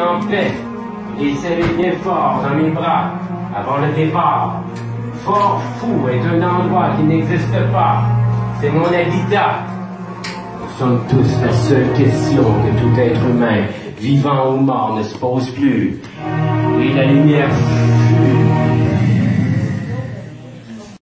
en paix et serrez bien fort dans mes bras avant le départ. Fort fou est un endroit qui n'existe pas. C'est mon habitat. Nous sommes tous la seule question que tout être humain, vivant ou mort, ne se pose plus. Et la lumière